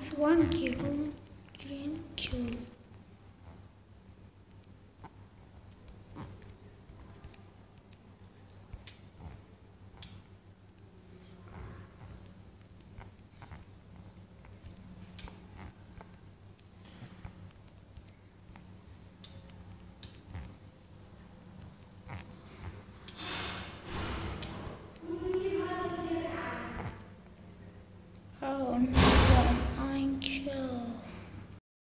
It's one kilo green kilo.